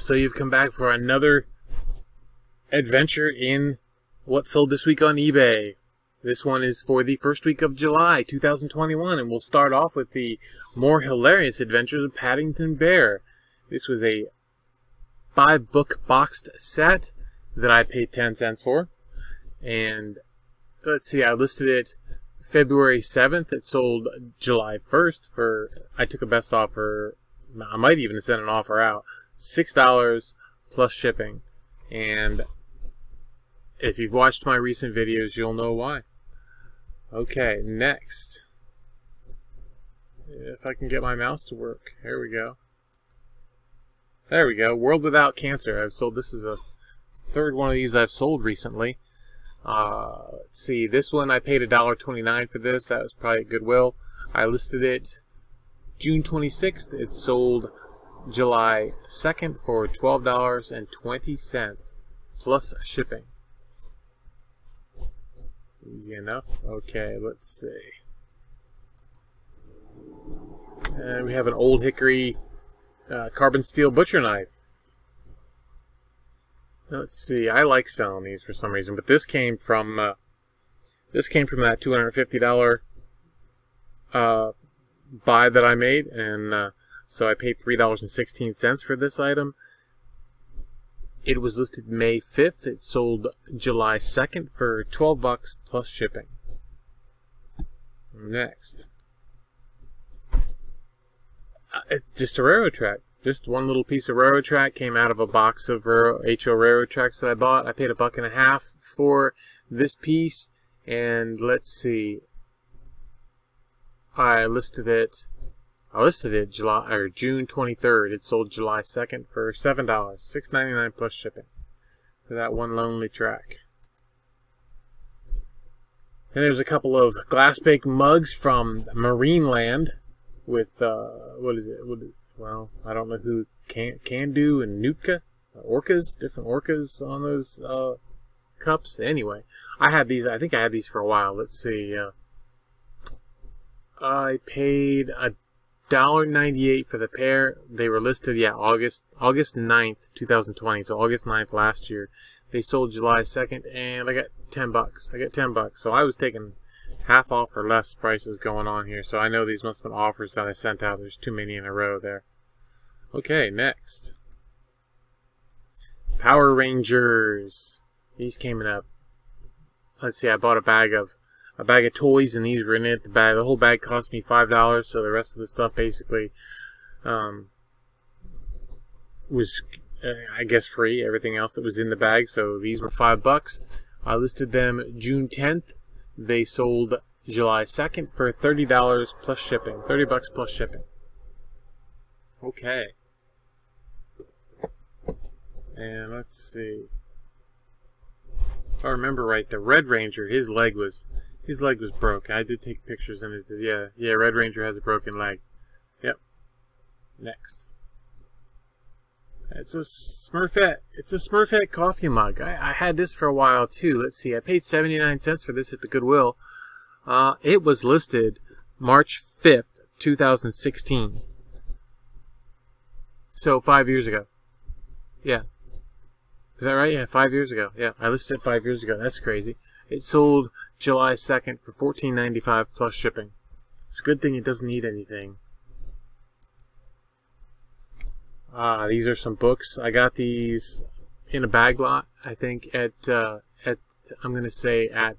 so you've come back for another adventure in what sold this week on eBay. This one is for the first week of July 2021, and we'll start off with the more hilarious adventures of Paddington Bear. This was a five book boxed set that I paid 10 cents for. And let's see, I listed it February 7th. It sold July 1st for, I took a best offer, I might even send an offer out, $6 plus shipping. And if you've watched my recent videos, you'll know why. Okay, next. If I can get my mouse to work. Here we go. There we go. World Without Cancer. I've sold, this is a third one of these I've sold recently. Uh, let's see, this one I paid $1.29 for this. That was probably Goodwill. I listed it June 26th. It sold July 2nd for $12.20 plus shipping. Easy enough. Okay, let's see. And we have an old hickory uh, carbon steel butcher knife. Let's see. I like selling these for some reason, but this came from uh, this came from that two hundred fifty dollar uh, buy that I made, and uh, so I paid three dollars and sixteen cents for this item. It was listed May fifth. It sold July second for twelve bucks plus shipping. Next, uh, just a railroad track. Just one little piece of railroad track came out of a box of HO railroad tracks that I bought. I paid a buck and a half for this piece. And let's see. I listed it. I listed it July or June 23rd. It sold July 2nd for seven dollars, six ninety nine plus shipping for that one lonely track. And there's a couple of glass baked mugs from Marineland with uh, what is it? What is, well, I don't know who can Kandu and Nootka orcas, different orcas on those uh, cups. Anyway, I had these. I think I had these for a while. Let's see. Uh, I paid a dollar ninety eight for the pair. They were listed, yeah, August August 9th, 2020. So August 9th last year. They sold July 2nd, and I got 10 bucks. I got 10 bucks. So I was taking half off or less prices going on here. So I know these must have been offers that I sent out. There's too many in a row there. Okay, next. Power Rangers. These came in a. Let's see, I bought a bag of a bag of toys, and these were in it. The bag, the whole bag cost me five dollars. So the rest of the stuff basically um, was, uh, I guess, free. Everything else that was in the bag. So these were five bucks. I listed them June 10th. They sold July 2nd for $30 plus shipping. 30 bucks plus shipping. Okay. And let's see. If I remember right, the Red Ranger, his leg was his leg was broke. I did take pictures and it is yeah, yeah, Red Ranger has a broken leg. Yep. Next. It's a Smurfette. It's a Smurfette coffee mug. I, I had this for a while too. Let's see. I paid 79 cents for this at the Goodwill. Uh, it was listed March 5th, 2016. So five years ago. Yeah. Is that right? Yeah, five years ago. Yeah, I listed it five years ago. That's crazy. It sold July 2nd for $14.95 plus shipping. It's a good thing it doesn't need anything. Ah, these are some books. I got these in a bag lot. I think at uh, at I'm gonna say at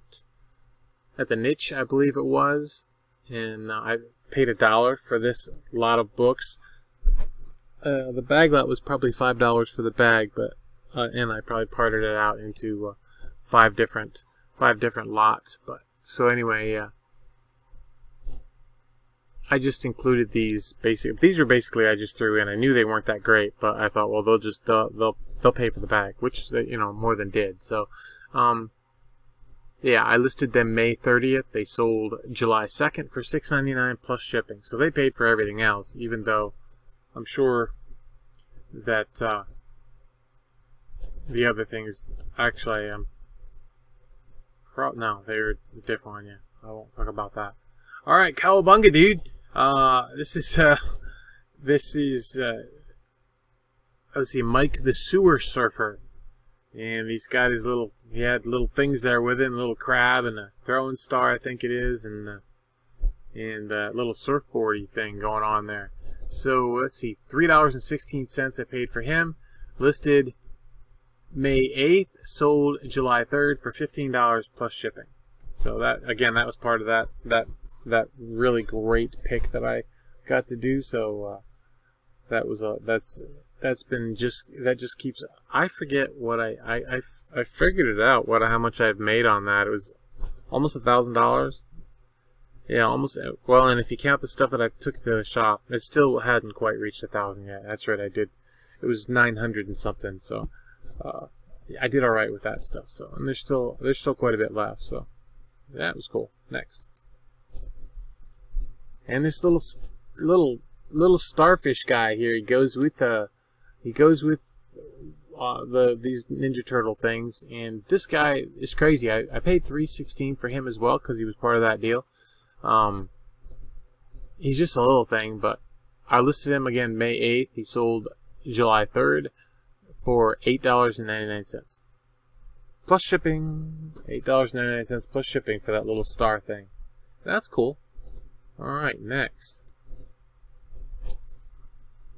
at the niche, I believe it was, and uh, I paid a dollar for this lot of books. Uh, the bag lot was probably five dollars for the bag, but uh, and I probably parted it out into uh, five different five different lots. But so anyway, yeah. I just included these basic. These are basically I just threw in. I knew they weren't that great, but I thought, well, they'll just they'll they'll, they'll pay for the bag, which they, you know more than did. So, um, yeah, I listed them May 30th. They sold July 2nd for 6.99 plus shipping. So they paid for everything else, even though I'm sure that uh, the other things actually um no, they were a different. Yeah, I won't talk about that. All right, Cowabunga, dude. Uh, this is uh, this is uh, let's see, Mike the Sewer Surfer. And he's got his little, he had little things there with him, a little crab and a throwing star, I think it is, and uh, and a little surfboardy thing going on there. So let's see, three dollars and sixteen cents I paid for him. Listed May 8th, sold July 3rd for $15 plus shipping. So that again, that was part of that that that really great pick that I got to do. So uh, that was a that's that's been just that just keeps. I forget what I I I, I figured it out what how much I've made on that. It was almost a thousand dollars. Yeah, almost. Well, and if you count the stuff that I took to the shop, it still hadn't quite reached a thousand yet. That's right, I did. It was nine hundred and something. So uh, I did all right with that stuff. So and there's still there's still quite a bit left. So that was cool. Next, and this little little little starfish guy here. He goes with uh he goes with uh, the these Ninja Turtle things, and this guy is crazy. I, I paid three sixteen for him as well because he was part of that deal. Um, he's just a little thing, but I listed him again May eighth. He sold July third for eight dollars and ninety nine cents plus shipping. Eight dollars ninety nine cents plus shipping for that little star thing. That's cool. All right, next.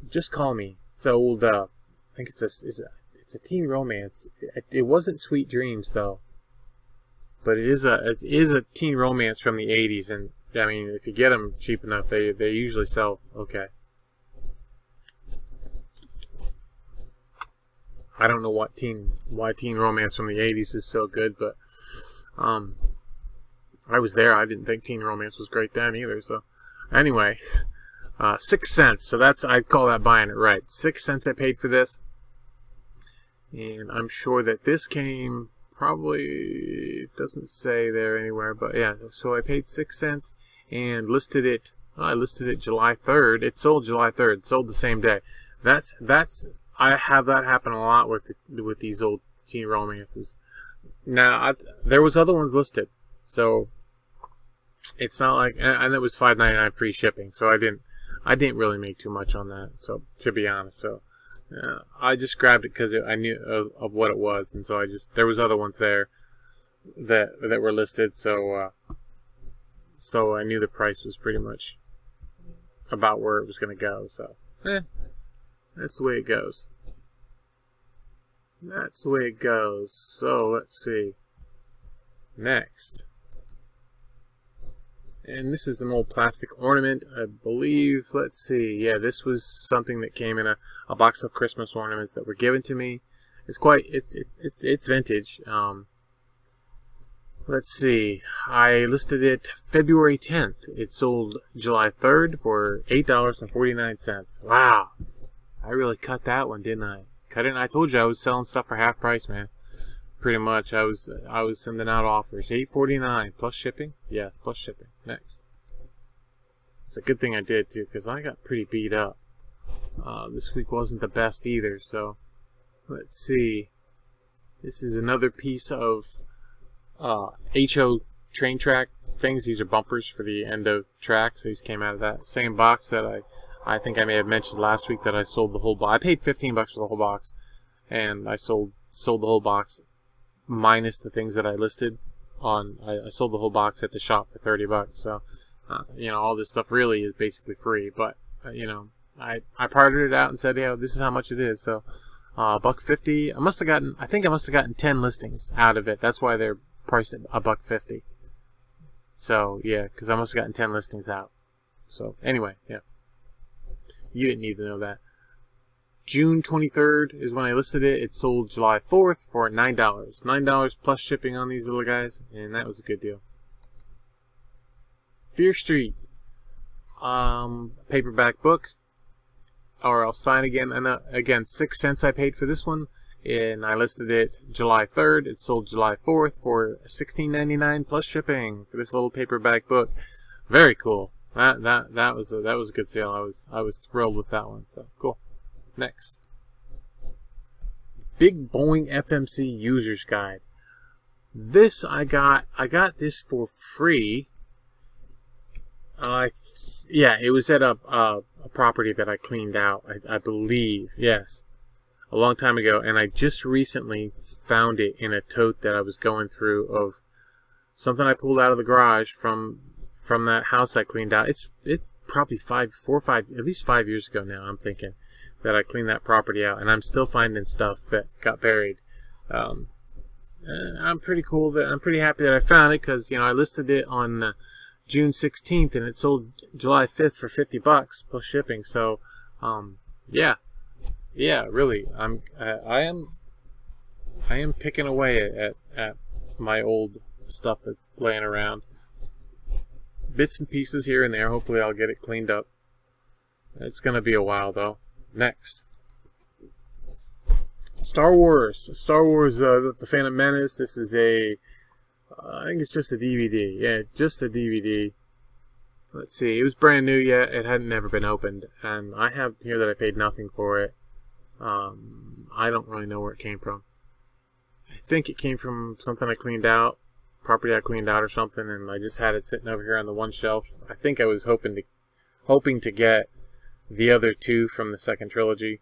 Just call me. Sold. Uh, I think it's a is a it's a teen romance. It, it wasn't Sweet Dreams though, but it is a it is a teen romance from the '80s, and I mean if you get them cheap enough, they they usually sell okay. I don't know what teen why teen romance from the '80s is so good, but um, I was there. I didn't think teen romance was great then either. So anyway, uh, six cents. So that's I call that buying it right. Six cents I paid for this, and I'm sure that this came probably doesn't say there anywhere, but yeah. So I paid six cents and listed it. I listed it July 3rd. It sold July 3rd. It sold the same day. That's that's I have that happen a lot with the, with these old teen romances. Now I, there was other ones listed, so it's not like and it was five ninety nine free shipping. So I didn't I didn't really make too much on that. So to be honest, so uh, I just grabbed it because I knew of, of, what it was, and so I just there was other ones there that that were listed. So uh, so I knew the price was pretty much about where it was going to go. So eh, that's the way it goes. That's the way it goes. So let's see. Next. And this is an old plastic ornament, I believe. Let's see. Yeah, this was something that came in a, a box of Christmas ornaments that were given to me. It's quite, it's, it, it's, it's vintage. Um, let's see. I listed it February 10th. It sold July 3rd for $8.49. Wow. I really cut that one, didn't I? Cut it. I told you I was selling stuff for half price, man pretty much. I was I was sending out offers. Eight forty nine plus shipping. Yeah, plus shipping. Next. It's a good thing I did too, because I got pretty beat up. Uh, this week wasn't the best either. So let's see. This is another piece of uh, HO train track things. These are bumpers for the end of tracks. These came out of that same box that I I think I may have mentioned last week that I sold the whole box. I paid 15 bucks for the whole box, and I sold sold the whole box minus the things that I listed on. I, I sold the whole box at the shop for 30 bucks. So, uh, you know, all this stuff really is basically free. But, uh, you know, I, I parted it out and said, yeah, this is how much it is. So, uh, buck 50. I must have gotten, I think I must have gotten 10 listings out of it. That's why they're priced at a buck 50. So, yeah, because I must have gotten 10 listings out. So, anyway, yeah. You didn't need to know that. June 23rd is when I listed it. It sold July 4th for $9. $9 plus shipping on these little guys, and that was a good deal. Fear Street. Um, paperback book. R.L. Stine again. And uh, again, 6 cents I paid for this one. And I listed it July 3rd. It sold July 4th for $16.99 plus shipping for this little paperback book. Very cool. That that that was a, that was a good sale. I was I was thrilled with that one. So cool. Next. Big Boeing FMC User's Guide. This I got, I got this for free. Uh, yeah, it was at a, a, a property that I cleaned out, I, I believe, yes. a long time ago, and I just recently found it in a tote that I was going through of something I pulled out of the garage from from that house I cleaned out. It's it's probably five, four, five, at least five years ago now. I'm thinking that I cleaned that property out, and I'm still finding stuff that got buried. Um, I'm pretty cool that I'm pretty happy that I found it because you know I listed it on uh, June 16th and it sold July 5th for 50 bucks plus shipping. So, um, yeah, yeah, really, I'm uh, I am I am picking away at at my old stuff that's laying around. Bits and pieces here and there. Hopefully, I'll get it cleaned up. It's gonna be a while though. Next. Star Wars. Star Wars, uh, The Phantom Menace. This is a, uh, I think it's just a DVD. Yeah, just a DVD. Let's see. It was brand new yet. It hadn't never been opened. And I have here that I paid nothing for it. Um, I don't really know where it came from. I think it came from something I cleaned out, property I cleaned out or something, and I just had it sitting over here on the one shelf. I think I was hoping to, hoping to get the other two from the second trilogy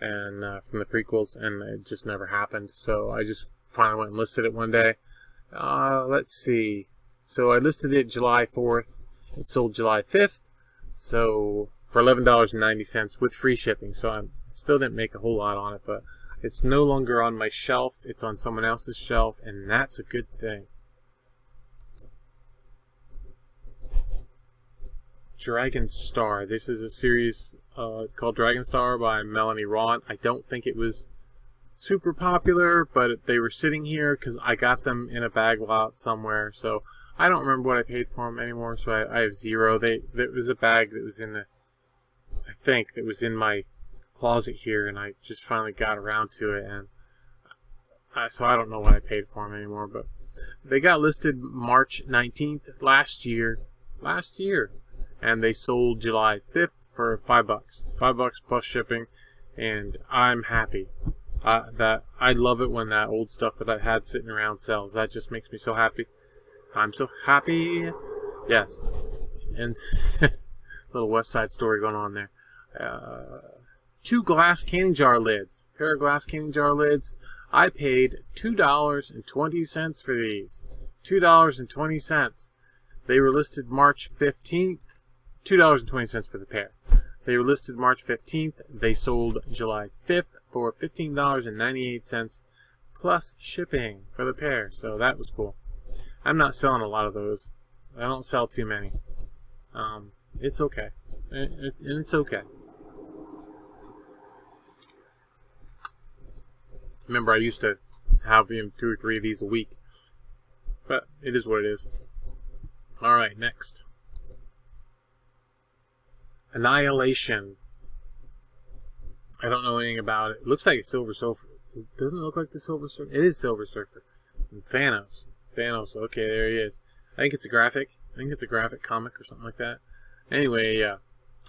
and uh, from the prequels, and it just never happened. So I just finally went and listed it one day. Uh, let's see. So I listed it July 4th. It sold July 5th. So for $11.90 with free shipping. So I still didn't make a whole lot on it, but it's no longer on my shelf. It's on someone else's shelf, and that's a good thing. Dragon Star. This is a series uh, called Dragon Star by Melanie Rawn. I don't think it was super popular, but they were sitting here because I got them in a bag lot somewhere. So I don't remember what I paid for them anymore. So I, I have zero. They there was a bag that was in the, I think that was in my closet here, and I just finally got around to it, and I, so I don't know what I paid for them anymore. But they got listed March 19th last year. Last year and they sold July 5th for five bucks, five bucks plus shipping, and I'm happy. Uh, that I love it when that old stuff that I had sitting around sells. That just makes me so happy. I'm so happy. Yes, and little West Side Story going on there. Uh, two glass canning jar lids, pair of glass canning jar lids. I paid two dollars and twenty cents for these. Two dollars and twenty cents. They were listed March fifteenth $2.20 for the pair. They were listed March 15th. They sold July 5th for $15.98 plus shipping for the pair. So that was cool. I'm not selling a lot of those. I don't sell too many. Um, it's okay. and it's okay. Remember, I used to have two or three of these a week. But it is what it is. Alright, next. Annihilation. I don't know anything about it. it looks like a Silver Surfer. It doesn't look like the Silver Surfer. It is Silver Surfer. And Thanos. Thanos. Okay, there he is. I think it's a graphic. I think it's a graphic comic or something like that. Anyway, yeah.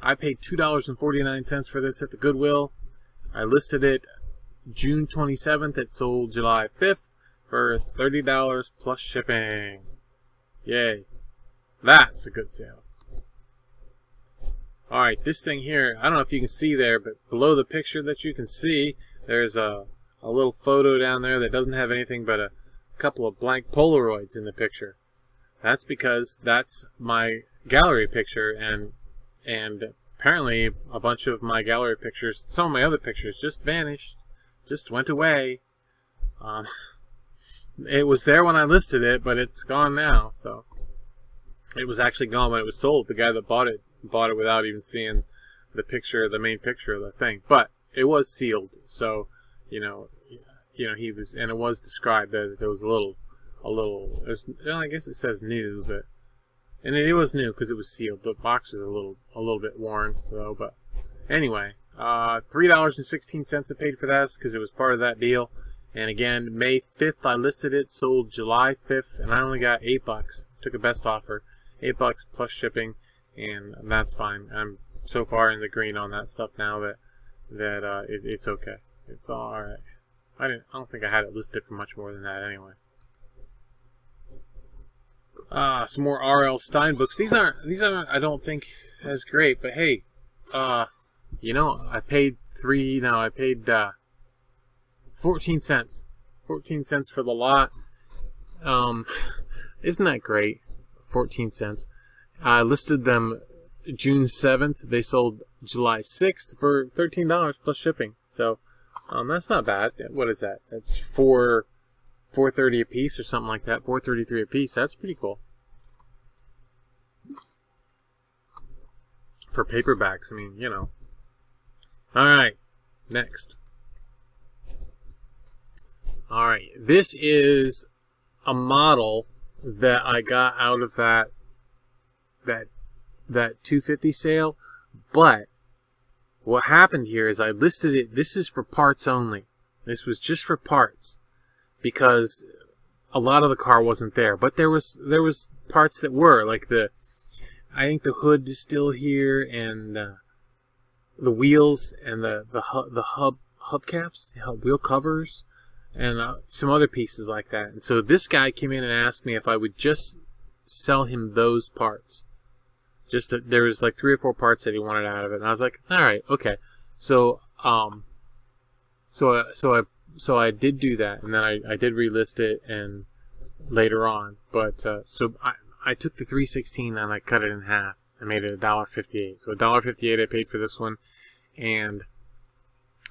I paid $2.49 for this at the Goodwill. I listed it June 27th. It sold July 5th for $30 plus shipping. Yay. That's a good sale. Alright, this thing here, I don't know if you can see there, but below the picture that you can see, there's a, a little photo down there that doesn't have anything but a couple of blank Polaroids in the picture. That's because that's my gallery picture, and and apparently a bunch of my gallery pictures, some of my other pictures just vanished, just went away. Um, it was there when I listed it, but it's gone now, so it was actually gone when it was sold. The guy that bought it bought it without even seeing the picture, the main picture of the thing. But it was sealed, so you know, you know he was, and it was described that there was a little, a little. Well, I guess it says new, but and it, was new because it was sealed. The box is a little, a little bit worn though. But anyway, uh, three dollars and sixteen cents I paid for that because it was part of that deal. And again, May 5th I listed it, sold July 5th, and I only got 8 bucks. Took a best offer. 8 bucks plus shipping and that's fine. I'm so far in the green on that stuff now that that uh, it, it's okay. It's all right. I didn't. I don't think I had it listed for much more than that anyway. Uh, some more R.L. Stine books. These aren't. These aren't. I don't think as great. But hey, uh, you know, I paid three. No, I paid uh, 14 cents. 14 cents for the lot. Um, isn't that great? 14 cents. I listed them June 7th. They sold July 6th for $13 plus shipping. So, um, that's not bad. What is that? That's four, 430 a piece or something like that. 433 a piece. That's pretty cool. For paperbacks, I mean, you know. Alright, next. Alright, this is a model that I got out of that that that 250 sale, but what happened here is I listed it this is for parts only. This was just for parts because a lot of the car wasn't there, but there was there was parts that were like the I think the hood is still here and uh, the wheels and the the hub, the hub hubcaps, hub wheel covers and uh, some other pieces like that. And so this guy came in and asked me if I would just sell him those parts. Just to, there was like three or four parts that he wanted out of it, and I was like, all right, okay. So um, so uh, so I so I did do that, and then I I did relist it and later on, but uh, so I I took the 316 and I cut it in half. I made it a dollar fifty-eight. So a dollar fifty-eight I paid for this one, and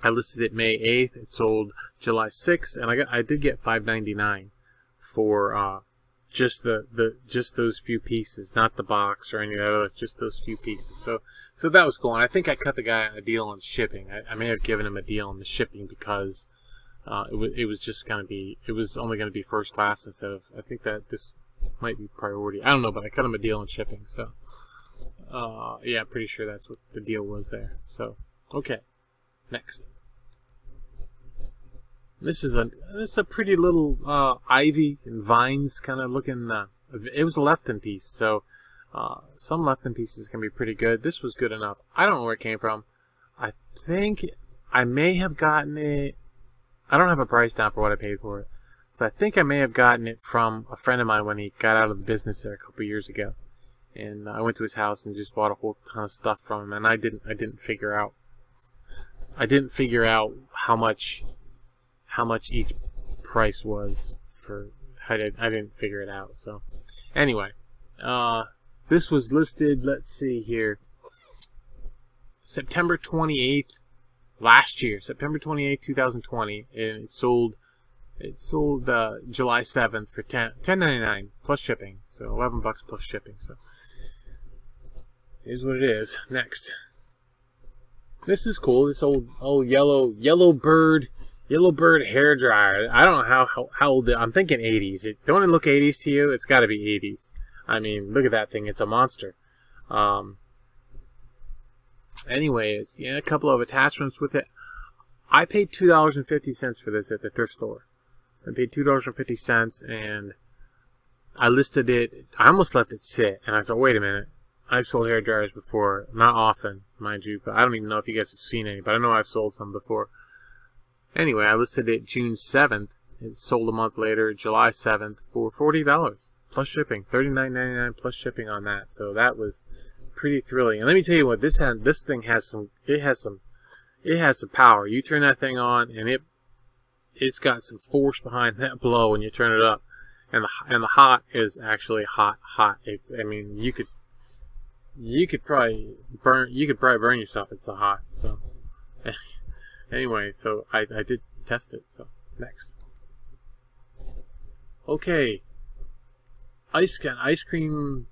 I listed it May 8th. It sold July 6th, and I got I did get 5.99 for uh, just the, the just those few pieces, not the box or any of that just those few pieces. So so that was cool. And I think I cut the guy a deal on shipping. I, I may have given him a deal on the shipping because uh, it was it was just gonna be it was only gonna be first class instead of I think that this might be priority. I don't know, but I cut him a deal on shipping. So uh, yeah, pretty sure that's what the deal was there. So okay. Next. This is a this is a pretty little uh, ivy and vines kind of looking. Uh, it was a Lefton piece, so uh, some Lefton pieces can be pretty good. This was good enough. I don't know where it came from. I think I may have gotten it. I don't have a price down for what I paid for it, so I think I may have gotten it from a friend of mine when he got out of the business there a couple years ago. And I went to his house and just bought a whole ton of stuff from him, and I didn't I didn't figure out I didn't figure out how much how much each price was for I, did, I didn't figure it out so. Anyway uh, this was listed let's see here. September 28th last year September 28th 2020 and it sold it sold uh, July 7th for 10 10.99 plus shipping so 11 bucks plus shipping so. Is what it is. Next. This is cool. This old old yellow yellow bird yellow bird hair dryer. I don't know how how, how old. It, I'm thinking 80s. It, don't it look 80s to you? It's got to be 80s. I mean, look at that thing. It's a monster. Um. Anyways, yeah, a couple of attachments with it. I paid two dollars and fifty cents for this at the thrift store. I paid two dollars and fifty cents, and I listed it. I almost left it sit, and I thought, wait a minute. I've sold hair dryers before, not often, mind you, but I don't even know if you guys have seen any, but I know I've sold some before. Anyway, I listed it June 7th. It sold a month later, July 7th, for $40 plus shipping, $39.99 plus shipping on that. So that was pretty thrilling. And let me tell you what, this had, this thing has some, it has some, it has some power. You turn that thing on, and it, it's got some force behind that blow when you turn it up. And the, and the hot is actually hot, hot. It's, I mean, you could you could probably burn. You could probably burn yourself. It's so hot. So anyway, so I I did test it. So next. Okay. Ice can ice cream.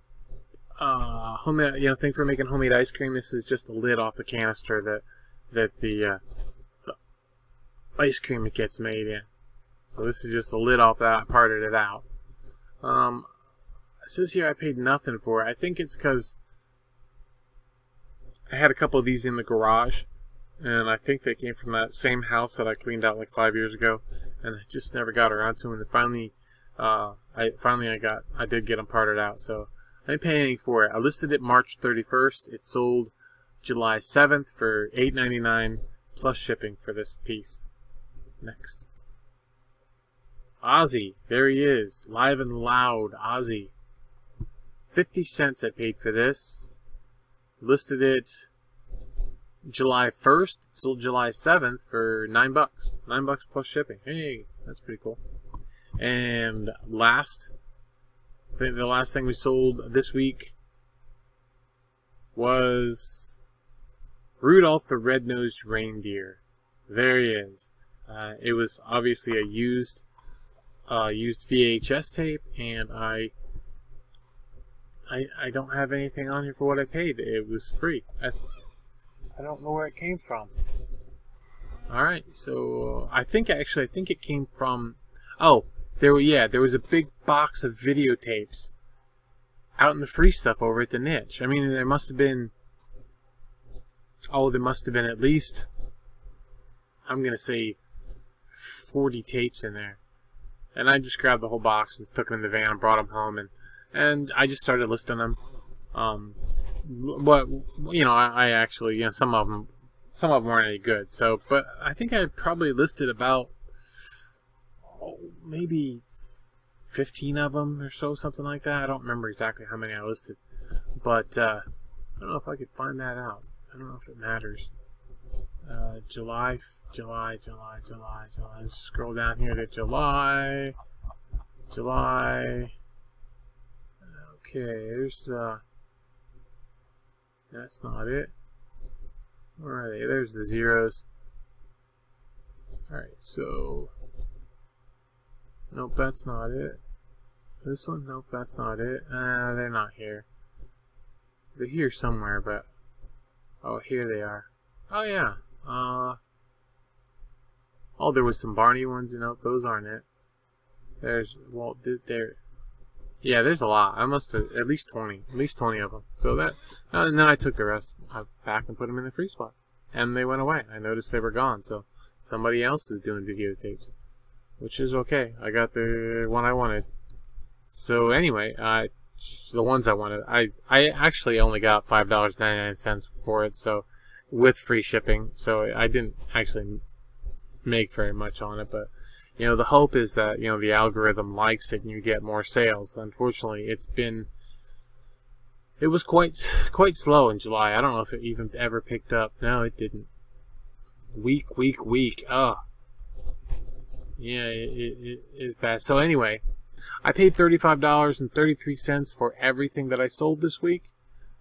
Uh, homemade, you know, thing for making homemade ice cream. This is just a lid off the canister that that the, uh, the ice cream it gets made in. So this is just the lid off that, I parted it out. Um, it says here I paid nothing for it. I think it's because I had a couple of these in the garage, and I think they came from that same house that I cleaned out like five years ago, and I just never got around to them. And finally, uh, I finally I got I did get them parted out, so I didn't pay anything for it. I listed it March 31st. It sold July 7th for $8.99 plus shipping for this piece. Next. Ozzy, there he is, live and loud, Ozzy. 50 cents I paid for this listed it July 1st till July 7th for 9 bucks. 9 bucks plus shipping. Hey, that's pretty cool. And last, the last thing we sold this week was Rudolph the Red-Nosed Reindeer. There he is. Uh, it was obviously a used uh, used VHS tape, and I, I I don't have anything on here for what I paid. It was free. I, I don't know where it came from. All right, so I think actually I think it came from. Oh, there were yeah, there was a big box of videotapes out in the free stuff over at the niche. I mean, there must have been. Oh, there must have been at least. I'm gonna say 40 tapes in there. And I just grabbed the whole box and took them in the van and brought them home, and and I just started listing them. Um, but you know, I, I actually, you know, some of them, some of them weren't any good. So, but I think I probably listed about oh, maybe 15 of them or so, something like that. I don't remember exactly how many I listed, but uh, I don't know if I could find that out. I don't know if it matters. Uh, July, July, July, July, July. Let's scroll down here to July, July. Okay, there's, uh, that's not it. Where are they? There's the zeros. Alright, so, nope, that's not it. This one? Nope, that's not it. Uh, they're not here. They're here somewhere, but, oh, here they are. Oh yeah, uh, oh, there was some Barney ones, you know, those aren't it. There's, well, there, yeah, there's a lot. I must have, at least 20, at least 20 of them. So that, uh, and then I took the rest back and put them in the free spot. And they went away. I noticed they were gone, so somebody else is doing videotapes. Which is okay. I got the one I wanted. So anyway, uh, the ones I wanted, I, I actually only got $5.99 for it, so with free shipping, so I didn't actually make very much on it, but you know the hope is that you know the algorithm likes it and you get more sales. Unfortunately, it's been it was quite quite slow in July. I don't know if it even ever picked up. No, it didn't. Week, week, week. Oh, yeah, it, it, it's bad. So anyway, I paid thirty-five dollars and thirty-three cents for everything that I sold this week.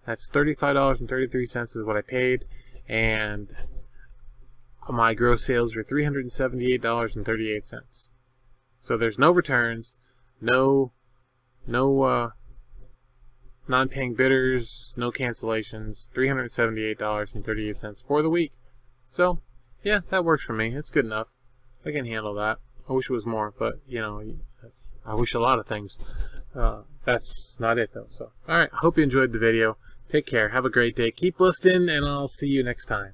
That's thirty-five dollars and thirty-three cents is what I paid and my gross sales were $378.38. So there's no returns, no no uh, non-paying bidders, no cancellations, $378.38 for the week. So, yeah, that works for me. It's good enough. I can handle that. I wish it was more, but, you know, I wish a lot of things. Uh, that's not it, though. So, alright, I hope you enjoyed the video. Take care. Have a great day. Keep listening, and I'll see you next time.